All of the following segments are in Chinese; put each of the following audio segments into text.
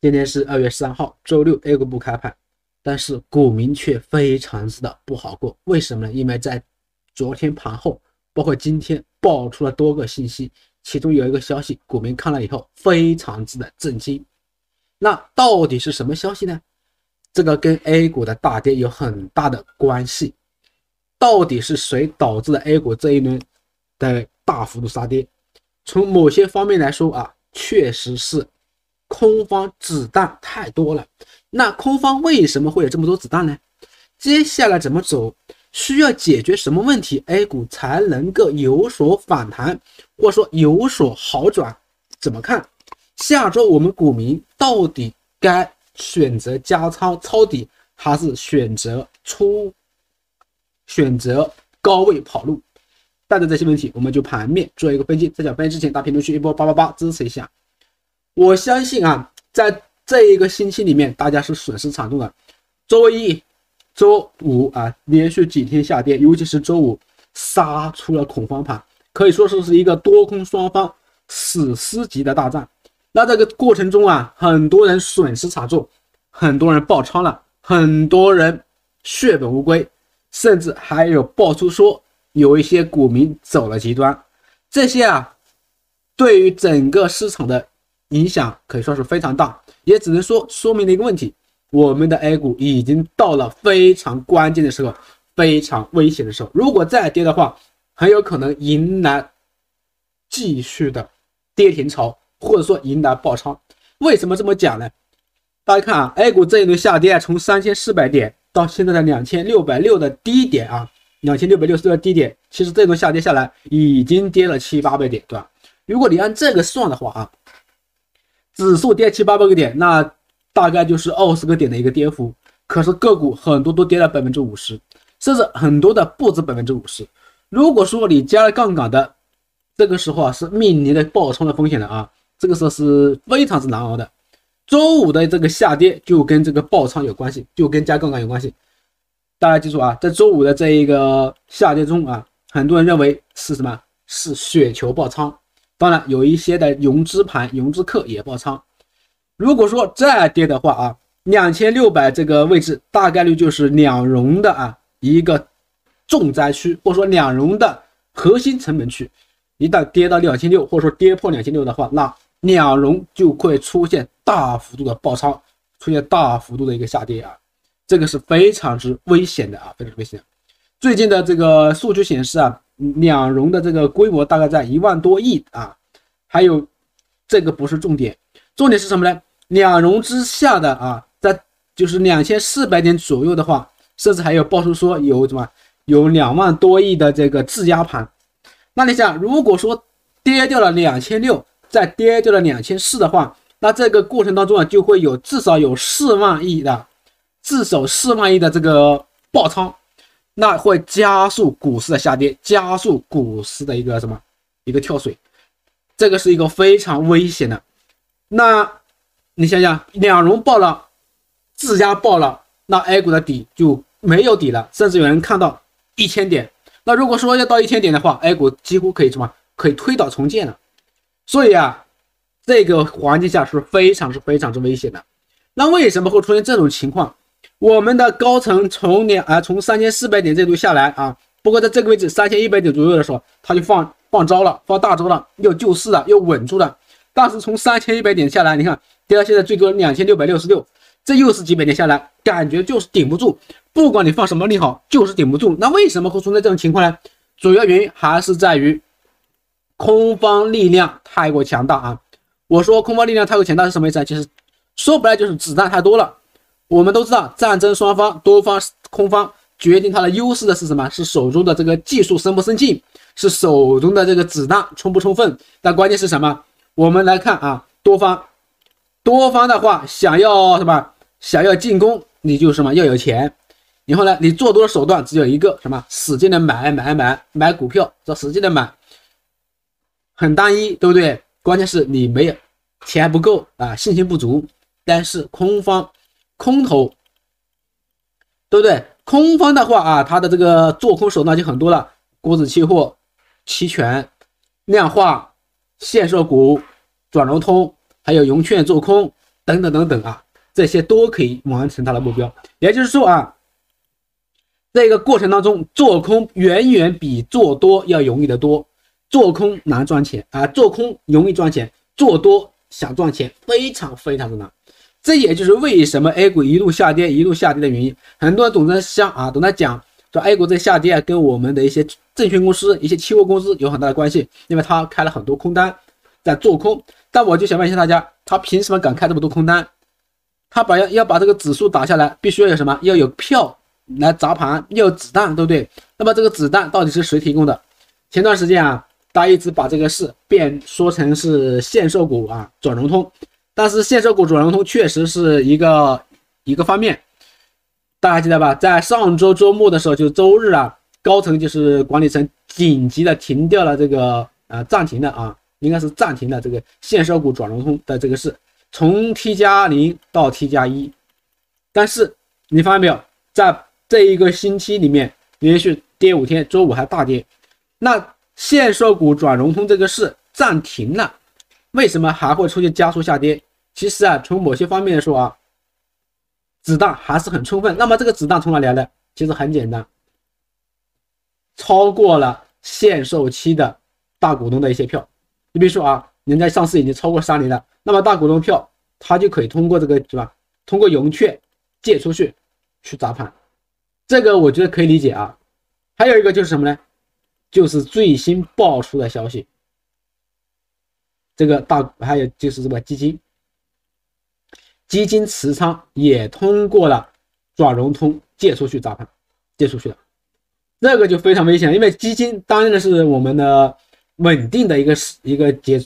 今天是二月三号，周六 A 股不开盘，但是股民却非常之的不好过。为什么呢？因为在昨天盘后，包括今天爆出了多个信息，其中有一个消息，股民看了以后非常之的震惊。那到底是什么消息呢？这个跟 A 股的大跌有很大的关系。到底是谁导致了 A 股这一轮的大幅度杀跌？从某些方面来说啊，确实是。空方子弹太多了，那空方为什么会有这么多子弹呢？接下来怎么走？需要解决什么问题，A 股才能够有所反弹，或者说有所好转？怎么看？下周我们股民到底该选择加仓抄底，还是选择出选择高位跑路？带着这些问题，我们就盘面做一个分析。在讲分析之前，到评论区一波八八八支持一下。我相信啊，在这一个星期里面，大家是损失惨重的。周一、周五啊，连续几天下跌，尤其是周五杀出了恐慌盘，可以说是是一个多空双方史诗级的大战。那这个过程中啊，很多人损失惨重，很多人爆仓了，很多人血本无归，甚至还有爆出说有一些股民走了极端。这些啊，对于整个市场的。影响可以说是非常大，也只能说说明了一个问题：我们的 A 股已经到了非常关键的时候，非常危险的时候。如果再跌的话，很有可能迎来继续的跌停潮，或者说迎来爆仓。为什么这么讲呢？大家看啊，A 股这一轮下跌，从三千四百点到现在的两千六百六的低点啊，两千六百六十六的低点，其实这轮下跌下来已经跌了七八百点，对吧？如果你按这个算的话啊。指数跌七八百个点，那大概就是二十个点的一个跌幅。可是个股很多都跌了百分之五十，甚至很多的不止百分之五十。如果说你加了杠杆的，这个时候啊是面临着爆仓的风险的啊，这个时候是非常之难熬的。周五的这个下跌就跟这个爆仓有关系，就跟加杠杆有关系。大家记住啊，在周五的这一个下跌中啊，很多人认为是什么？是雪球爆仓。当然，有一些的融资盘、融资客也爆仓。如果说再跌的话啊，两千六百这个位置大概率就是两融的啊一个重灾区，或者说两融的核心成本区。一旦跌到两千六，或者说跌破两千六的话，那两融就会出现大幅度的爆仓，出现大幅度的一个下跌啊，这个是非常之危险的啊，非常危险。最近的这个数据显示啊。两融的这个规模大概在一万多亿啊，还有这个不是重点，重点是什么呢？两融之下的啊，在就是两千四百点左右的话，甚至还有爆出说有什么有两万多亿的这个质押盘。那你想，如果说跌掉了两千六，再跌掉了两千四的话，那这个过程当中啊，就会有至少有四万亿的，至少四万亿的这个爆仓。那会加速股市的下跌，加速股市的一个什么一个跳水，这个是一个非常危险的。那你想想，两融爆了，质押爆了，那 A 股的底就没有底了，甚至有人看到一千点。那如果说要到一千点的话，A 股几乎可以什么可以推倒重建了。所以啊，这个环境下是非常是非常之危险的。那为什么会出现这种情况？我们的高层从两啊从三千四百点这度下来啊，不过在这个位置三千一百点左右的时候，他就放放招了，放大招了，又救市了，又稳住了。但是从三千一百点下来，你看跌到现在最多两千六百六十六，这又是几百点下来，感觉就是顶不住。不管你放什么利好，就是顶不住。那为什么会存在这种情况呢？主要原因还是在于空方力量太过强大啊。我说空方力量太过强大是什么意思啊？其实说白了就是子弹太多了。我们都知道，战争双方多方空方决定它的优势的是什么？是手中的这个技术深不深进，是手中的这个子弹充不充分。但关键是什么？我们来看啊，多方多方的话，想要什么？想要进攻，你就什么要有钱。然后呢，你做多的手段只有一个什么？使劲的买买买买股票，这使劲的买，很单一，对不对？关键是你没有钱不够啊，信心不足。但是空方。空头，对不对？空方的话啊，它的这个做空手段就很多了，股指期货、期权、量化、限售股、转融通，还有融券做空，等等等等啊，这些都可以完成它的目标。也就是说啊，这个过程当中做空远远比做多要容易得多。做空难赚钱啊，做空容易赚钱，做多想赚钱非常非常的难。这也就是为什么 A 股一路下跌，一路下跌的原因。很多人总在想啊，总在讲说 A 股在下跌啊，跟我们的一些证券公司、一些期货公司有很大的关系，因为他开了很多空单在做空。但我就想问一下大家，他凭什么敢开这么多空单？他把要要把这个指数打下来，必须要有什么？要有票来砸盘，要有子弹，对不对？那么这个子弹到底是谁提供的？前段时间啊，大家一直把这个事变说成是限售股啊转融通。但是限售股转融通确实是一个一个方面，大家记得吧？在上周周末的时候，就周日啊，高层就是管理层紧急的停掉了这个呃暂停的啊，应该是暂停的这个限售股转融通的这个事，从 T 加零到 T 加一。但是你发现没有，在这一个星期里面连续跌五天，周五还大跌，那限售股转融通这个事暂停了，为什么还会出现加速下跌？其实啊，从某些方面来说啊，子弹还是很充分。那么这个子弹从哪来的？其实很简单，超过了限售期的大股东的一些票。你比如说啊，人家上市已经超过三年了，那么大股东票他就可以通过这个是吧？通过融券借出去去砸盘，这个我觉得可以理解啊。还有一个就是什么呢？就是最新爆出的消息，这个大还有就是什么基金。基金持仓也通过了转融通借出去砸盘，借出去了，这个就非常危险，因为基金担任的是我们的稳定的一个一个角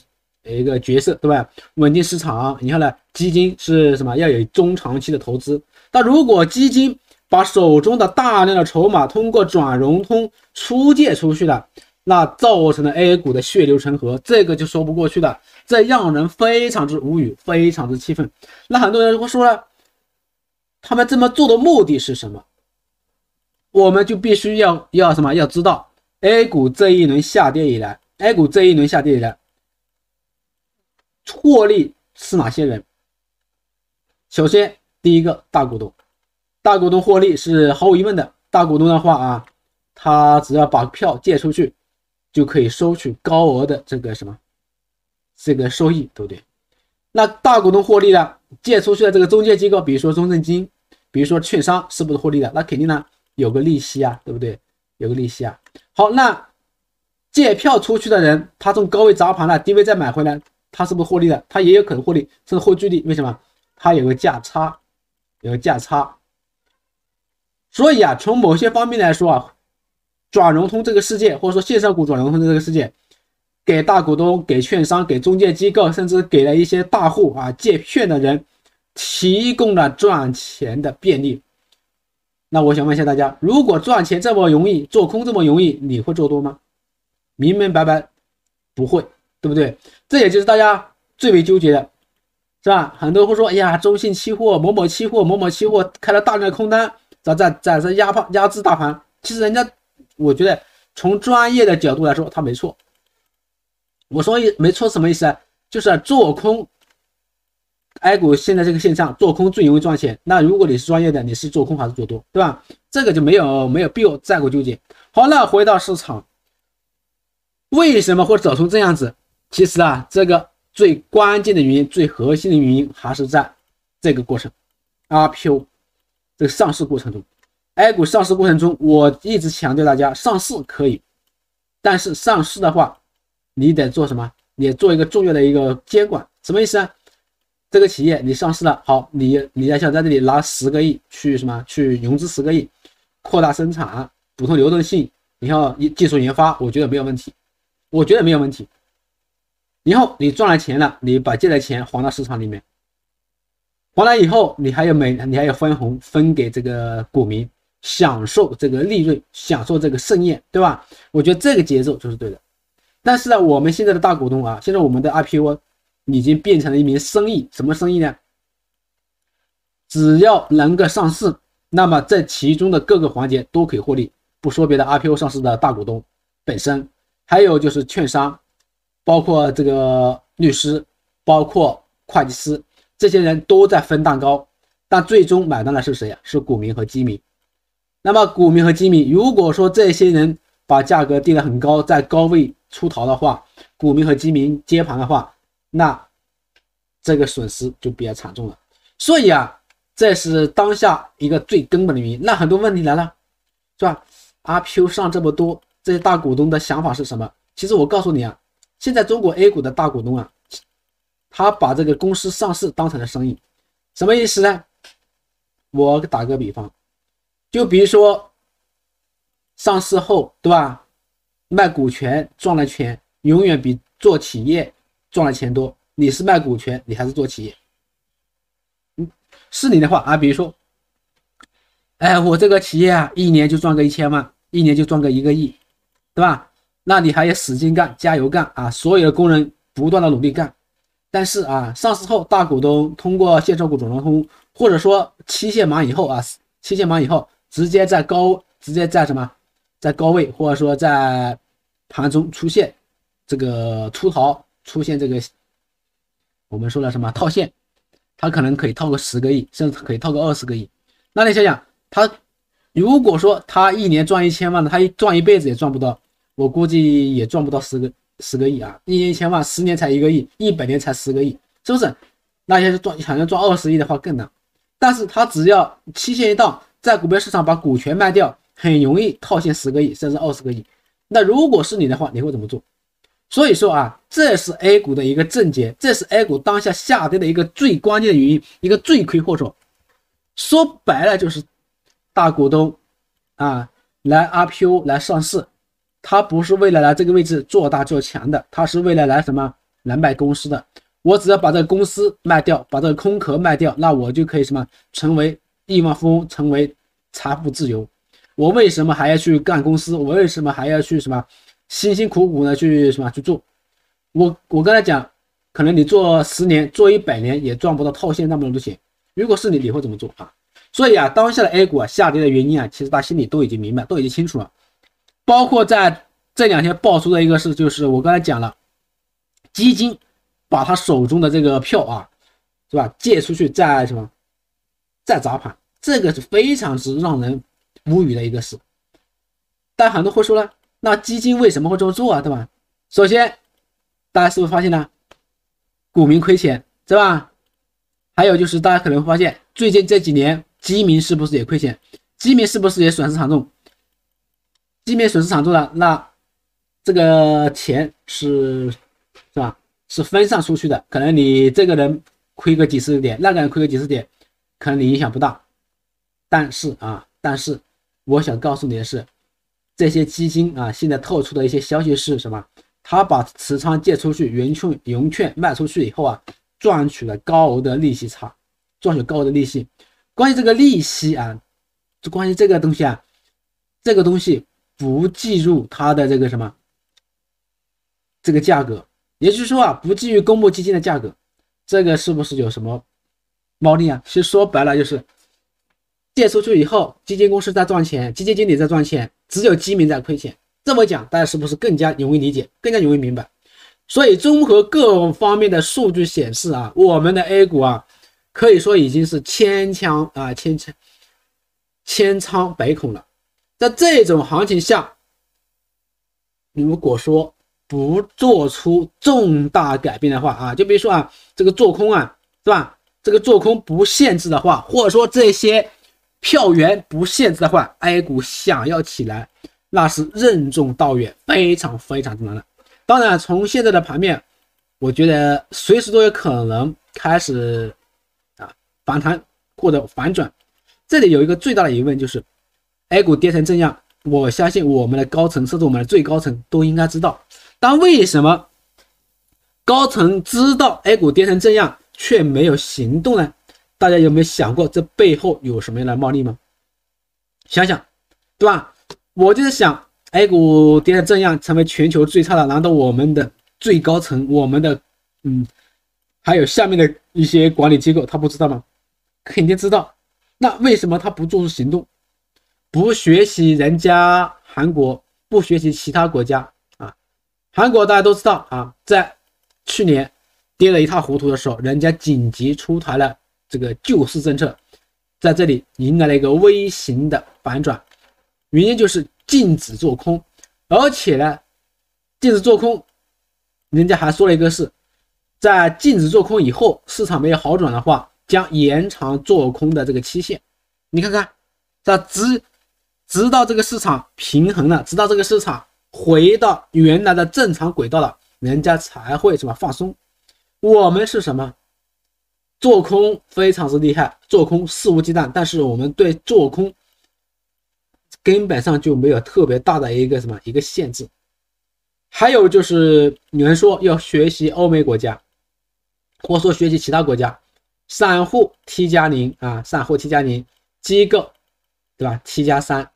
一个角色，对吧？稳定市场，你看呢？基金是什么？要有中长期的投资。那如果基金把手中的大量的筹码通过转融通出借出去了，那造成了 A 股的血流成河，这个就说不过去了。这让人非常之无语，非常之气愤。那很多人会说了，他们这么做的目的是什么？我们就必须要要什么？要知道 A 股这一轮下跌以来，A 股这一轮下跌以来，获利是哪些人？首先，第一个大股东，大股东获利是毫无疑问的。大股东的话啊，他只要把票借出去，就可以收取高额的这个什么？这个收益对不对？那大股东获利了，借出去的这个中介机构，比如说中证金，比如说券商，是不是获利的？那肯定呢，有个利息啊，对不对？有个利息啊。好，那借票出去的人，他从高位砸盘了，低位再买回来，他是不是获利的？他也有可能获利，甚至获聚利。为什么？他有个价差，有个价差。所以啊，从某些方面来说啊，转融通这个世界，或者说线上股转融通的这个世界。给大股东、给券商、给中介机构，甚至给了一些大户啊借券的人，提供了赚钱的便利。那我想问一下大家，如果赚钱这么容易，做空这么容易，你会做多吗？明明白白不会，对不对？这也就是大家最为纠结的，是吧？很多人会说，哎呀，中信期货、某某期货、某某期货开了大量的空单，在在在在压盘压制大盘。其实人家，我觉得从专业的角度来说，他没错。我说没错，什么意思啊？就是做空，A 股现在这个现象，做空最容易赚钱。那如果你是专业的，你是做空还是做多，对吧？这个就没有没有必要再过纠结。好，那回到市场，为什么会走成这样子？其实啊，这个最关键的原因，最核心的原因还是在这个过程，RPO 这个上市过程中，A 股上市过程中，我一直强调大家，上市可以，但是上市的话。你得做什么？你做一个重要的一个监管，什么意思啊？这个企业你上市了，好，你你要想在这里拿十个亿去什么？去融资十个亿，扩大生产，补充流动性，你要技术研发，我觉得没有问题，我觉得没有问题。然后你赚了钱了，你把借的钱还到市场里面，还了以后，你还有每你还要分红分给这个股民，享受这个利润，享受这个盛宴，对吧？我觉得这个节奏就是对的。但是呢，我们现在的大股东啊，现在我们的 IPO 已经变成了一名生意，什么生意呢？只要能够上市，那么在其中的各个环节都可以获利。不说别的，IPO 上市的大股东本身，还有就是券商，包括这个律师，包括会计师，这些人都在分蛋糕，但最终买单的是谁呀？是股民和基民。那么股民和基民，如果说这些人把价格定得很高，在高位出逃的话，股民和基民接盘的话，那这个损失就比较惨重了。所以啊，这是当下一个最根本的原因。那很多问题来了，是吧？IPO 上这么多，这些大股东的想法是什么？其实我告诉你啊，现在中国 A 股的大股东啊，他把这个公司上市当成了生意，什么意思呢？我打个比方。就比如说，上市后，对吧？卖股权赚了钱永远比做企业赚了钱多。你是卖股权，你还是做企业？嗯，是你的话啊，比如说，哎，我这个企业啊，一年就赚个一千万，一年就赚个一个亿，对吧？那你还要使劲干，加油干啊！所有的工人不断的努力干。但是啊，上市后，大股东通过限售股转通，或者说期限满以后啊，期限满以后。直接在高，直接在什么，在高位或者说在盘中出现这个出逃，出现这个我们说的什么套现，他可能可以套个十个亿，甚至可以套个二十个亿。那你想想，他如果说他一年赚一千万的，他一赚一辈子也赚不到，我估计也赚不到十个十个亿啊！一年一千万，十年才一个亿，一百年才十个亿，是不是？那些赚想要赚二十亿的话更难。但是他只要期限一到。在股票市场把股权卖掉，很容易套现十个亿甚至二十个亿。那如果是你的话，你会怎么做？所以说啊，这是 A 股的一个症结，这是 A 股当下下跌的一个最关键的原因，一个罪魁祸首。说白了就是大股东啊来 IPO 来上市，他不是为了来这个位置做大做强的，他是为了来什么来卖公司的。我只要把这个公司卖掉，把这个空壳卖掉，那我就可以什么成为。亿万富翁成为财富自由，我为什么还要去干公司？我为什么还要去什么辛辛苦苦的去什么去做？我我跟他讲，可能你做十年、做一百年也赚不到套现那么多钱。如果是你，你会怎么做啊？所以啊，当下的 A 股啊下跌的原因啊，其实他心里都已经明白，都已经清楚了。包括在这两天爆出的一个事，就是我刚才讲了，基金把他手中的这个票啊，是吧，借出去再什么？再砸盘，这个是非常之让人无语的一个事。但很多会说呢，那基金为什么会这么做啊？对吧？首先，大家是不是发现呢？股民亏钱，对吧？还有就是大家可能会发现，最近这几年基民是不是也亏钱？基民是不是也损失惨重？基民损失惨重了，那这个钱是是吧？是分散出去的，可能你这个人亏个几十点，那个人亏个几十点。可能你影响不大，但是啊，但是我想告诉你的是，这些基金啊，现在透出的一些消息是什么？他把持仓借出去，融券融券卖出去以后啊，赚取了高额的利息差，赚取高额的利息。关于这个利息啊，就关于这个东西啊，这个东西不计入它的这个什么这个价格，也就是说啊，不计入公募基金的价格，这个是不是有什么？猫腻啊，其实说白了就是借出去以后，基金公司在赚钱，基金经理在赚钱，只有基民在亏钱。这么讲，大家是不是更加容易理解，更加容易明白？所以综合各方面的数据显示啊，我们的 A 股啊，可以说已经是千枪啊千枪千疮百孔了。在这种行情下，如果说不做出重大改变的话啊，就比如说啊，这个做空啊，是吧？这个做空不限制的话，或者说这些票源不限制的话，A 股想要起来，那是任重道远，非常非常难的。当然，从现在的盘面，我觉得随时都有可能开始啊反弹或者反转。这里有一个最大的疑问就是 A 股跌成这样，我相信我们的高层甚至我们的最高层都应该知道，但为什么高层知道 A 股跌成这样？却没有行动呢？大家有没有想过这背后有什么样的猫腻吗？想想，对吧？我就是想，A 股跌成这样，成为全球最差的，难道我们的最高层、我们的嗯，还有下面的一些管理机构，他不知道吗？肯定知道。那为什么他不做出行动，不学习人家韩国，不学习其他国家啊？韩国大家都知道啊，在去年。跌得一塌糊涂的时候，人家紧急出台了这个救市政策，在这里迎来了一个微型的反转，原因就是禁止做空，而且呢，禁止做空，人家还说了一个是，在禁止做空以后，市场没有好转的话，将延长做空的这个期限。你看看，在直直到这个市场平衡了，直到这个市场回到原来的正常轨道了。人家才会什么放松，我们是什么做空非常之厉害，做空肆无忌惮，但是我们对做空根本上就没有特别大的一个什么一个限制。还有就是有人说要学习欧美国家，或说学习其他国家，散户 T 加零啊，散户 T 加零，机构对吧？T 加三，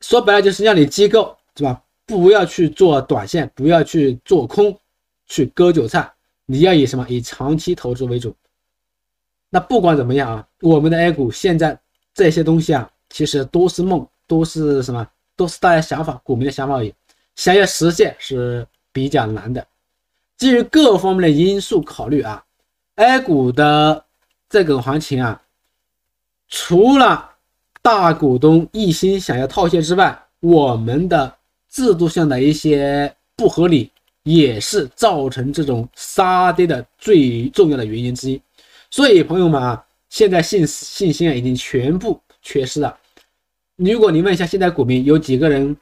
说白了就是让你机构对吧？不要去做短线，不要去做空，去割韭菜。你要以什么？以长期投资为主。那不管怎么样啊，我们的 A 股现在这些东西啊，其实都是梦，都是什么？都是大家想法，股民的想法而已。想要实现是比较难的。基于各方面的因素考虑啊，A 股的这个行情啊，除了大股东一心想要套现之外，我们的。制度上的一些不合理，也是造成这种杀跌的最重要的原因之一。所以，朋友们啊，现在信信心啊已经全部缺失了。如果你问一下现在股民，有几个人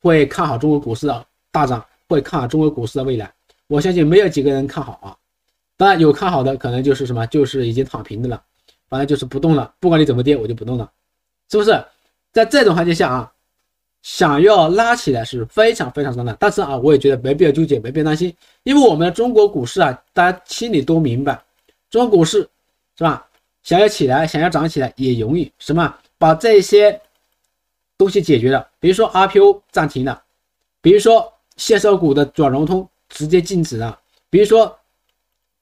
会看好中国股市的大涨，会看好中国股市的未来？我相信没有几个人看好啊。当然有看好的，可能就是什么，就是已经躺平的了，反正就是不动了，不管你怎么跌，我就不动了，是不是？在这种环境下啊。想要拉起来是非常非常难的，但是啊，我也觉得没必要纠结，没必要担心，因为我们的中国股市啊，大家心里都明白，中国股市是吧？想要起来，想要涨起来也容易，什么？把这些东西解决了，比如说 RPO 暂停了，比如说限售股的转融通直接禁止了，比如说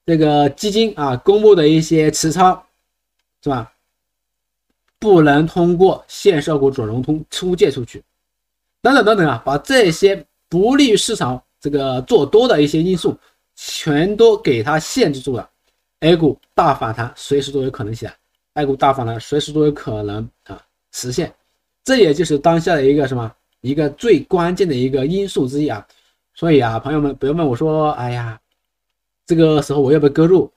这个基金啊公布的一些持仓是吧？不能通过限售股转融通出借出去。等等等等啊，把这些不利于市场这个做多的一些因素全都给它限制住了，A 股大反弹随时都有可能起来，A 股大反弹随时都有可能啊实现，这也就是当下的一个什么一个最关键的一个因素之一啊。所以啊，朋友们不要问我说，哎呀，这个时候我要不要割肉？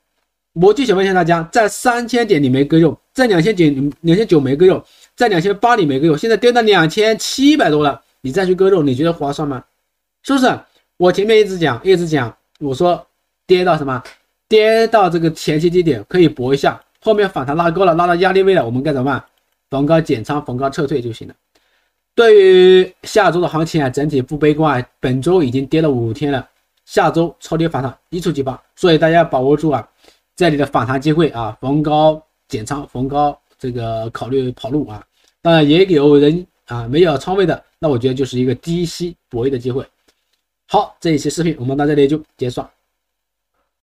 我就想问一下大家，在三千点你没割肉，在两千点两千九没割肉，在两千八里没割肉，现在跌到两千七百多了。你再去割肉，你觉得划算吗？是不是？我前面一直讲，一直讲，我说跌到什么？跌到这个前期低点可以搏一下，后面反弹拉高了，拉到压力位了，我们该怎么办？逢高减仓，逢高撤退就行了。对于下周的行情啊，整体不悲观，本周已经跌了五天了，下周超跌反弹一触即发，所以大家把握住啊这里的反弹机会啊，逢高减仓，逢高这个考虑跑路啊。当然也有人啊没有仓位的。那我觉得就是一个低吸博弈的机会。好，这一期视频我们到这里就结束。